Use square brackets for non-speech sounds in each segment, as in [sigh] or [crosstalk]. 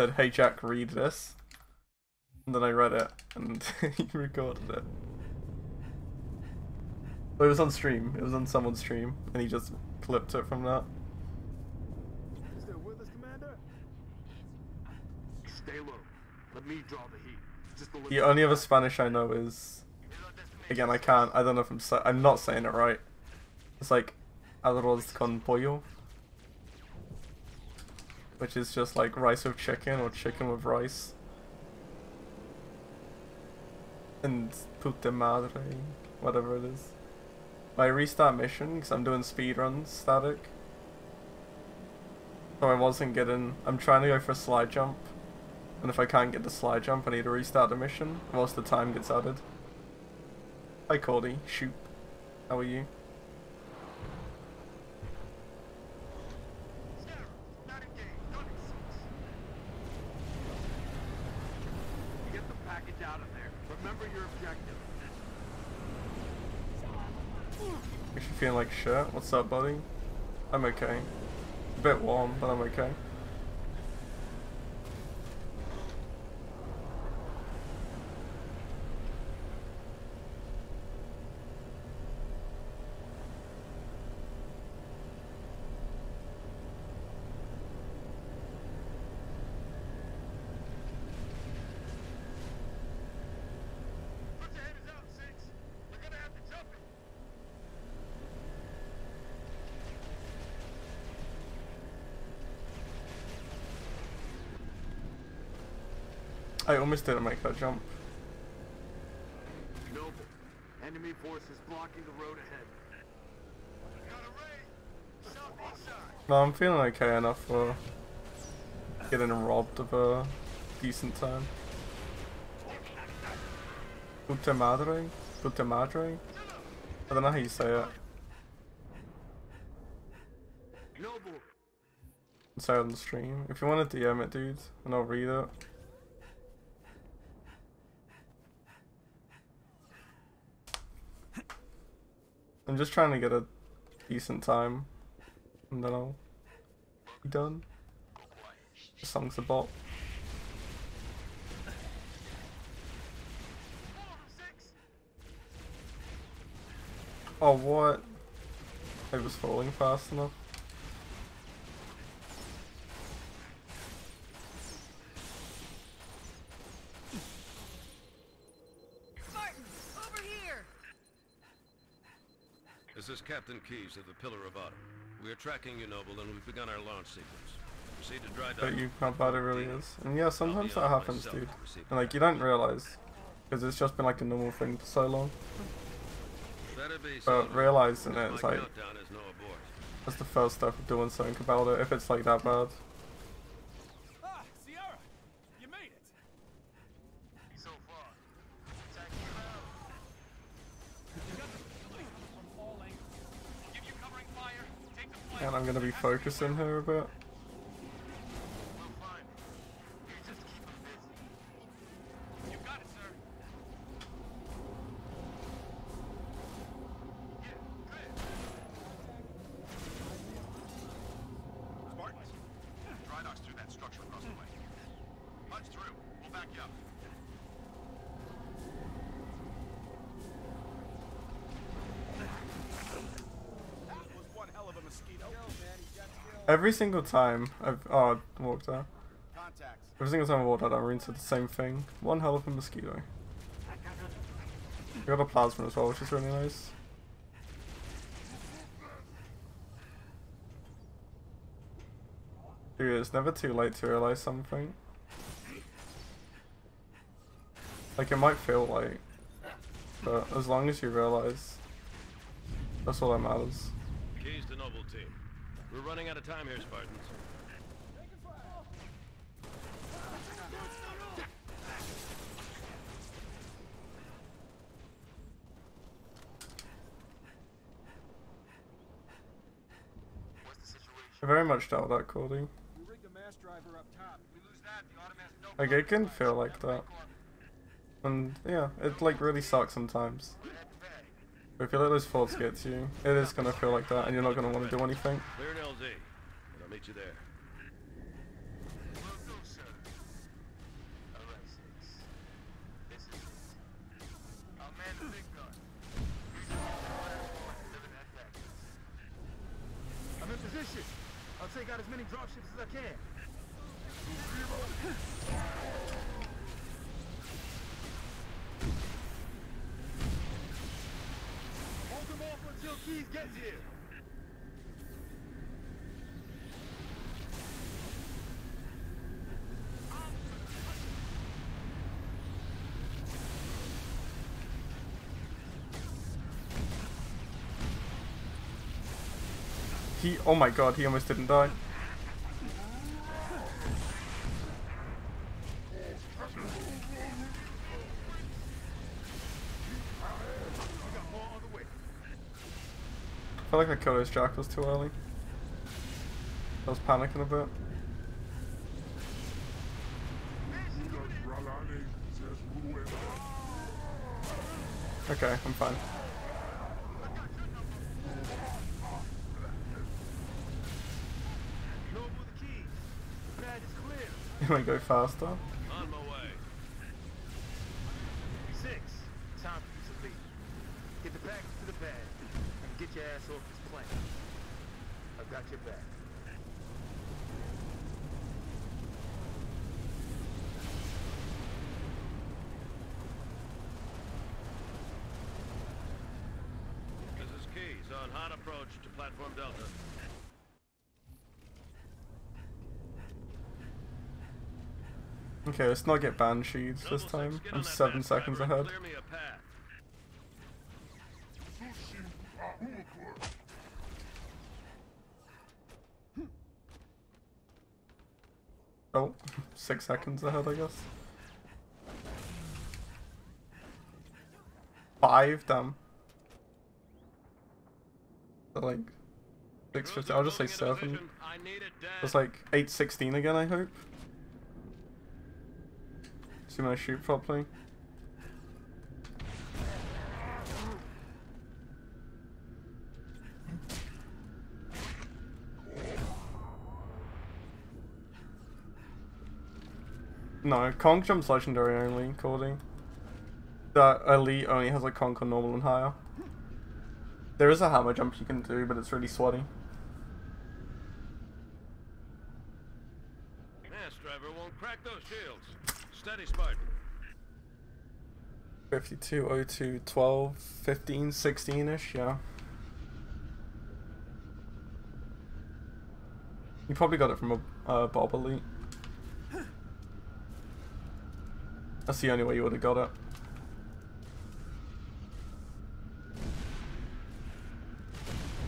said, "Hey Jack, read this," and then I read it, and [laughs] he recorded it. But it was on stream. It was on someone's stream, and he just clipped it from that. Still with us, Commander? Stay low. Let me draw the heat. Just the The only other Spanish I know is, again, I can't. I don't know if I'm. I'm not saying it right. It's like arroz con pollo, which is just like rice with chicken or chicken with rice. And puta madre, whatever it is. I restart mission because I'm doing speedruns static. So I wasn't getting. I'm trying to go for a slide jump. And if I can't get the slide jump, I need to restart the mission, else the time gets added. Hi Cordy, shoot. How are you? Sierra, not engaged. Gunning six. Get the package out of there. Remember your objective. If you're feeling like shit, what's up, buddy? I'm okay. A bit warm, but I'm okay. Put your hands out, six. We're gonna have to jump it. I almost didn't make that jump. Noble. Enemy forces blocking the road ahead. Got a ray. Southeast side. No, I'm feeling okay enough for getting robbed of a decent time. Puta madre? Puta madre? I don't know how you say it. Noble. Say on the stream. If you want to DM it, dude, and I'll read it. I'm just trying to get a decent time, and then I'll be done. The song's a bot. Oh, what? I was falling fast enough. Of the Pillar of Autumn. We are tracking you, Noble, and we've begun our launch sequence. Proceed to dry But you, how bad it really is. And yeah, sometimes that happens, dude. And like, you don't realize. Because it's just been like a normal thing for so long. But realizing it, it's like, countdown is no abort. that's the first step of doing something about it, if it's like that bad. I'm gonna be focusing here a bit. We'll find it. You just keep them busy. You got it, sir. Yeah. Spartans. Dry docks through that structure across the way. Punch through. We'll back you up. That was one hell of a mosquito. Yo, man, he got killed. Every single time I've oh walked out. Every single time I walked out, I ran said the same thing. One hell of a mosquito. I got a plasma as well, which is really nice. Dude, it's never too late to realize something. Like, it might feel late, but as long as you realize, that's all that matters. Keyes to Noble team. We're running out of time here, Spartans. I very much doubt that, Cody. Like, it can feel like that. And, yeah, it, like, really sucks sometimes. If you let those forwards get to you, it is going to feel like that, and you're not going to want to do anything. Clear an LZ, and I'll meet you there. I'm in position. I'll take out as many dropships as I can. Keyes gets here. He, oh my god, he almost didn't die. We got more on the way. I feel like I killed those jackals too early. I was panicking a bit. Okay, I'm fine. [laughs] You might go faster. On my way. Six. Time for you to leave. Get the package to the pad and get your ass off this plane. I've got your back. This is Keyes on hot approach to platform Delta. Okay, let's not get banshees this time. I'm on seven fast seconds driver and ahead. Clear me a path. Oh, six seconds ahead, I guess. Five, damn. So, like, six fifty. I'll just say seven. position. I need it dead. It's like eight sixteen again. I hope. See when I shoot properly. No, Conk jumps legendary only, Cordy. That elite only has like Conk on normal and higher. There is a hammer jump you can do, but it's really sweaty. Mass driver won't crack those shields. Steady, Spartan. 52, 02, 12, 15, 16 ish, yeah. You probably got it from a uh, Bob Elite. That's the only way you would have got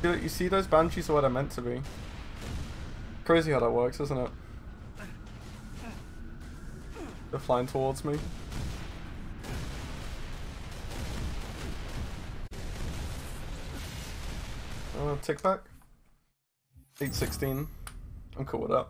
it. You see, those banshees are what they're meant to be. Crazy how that works, isn't it? They're flying towards me. Uh, tick back. 816. I'm cool with that.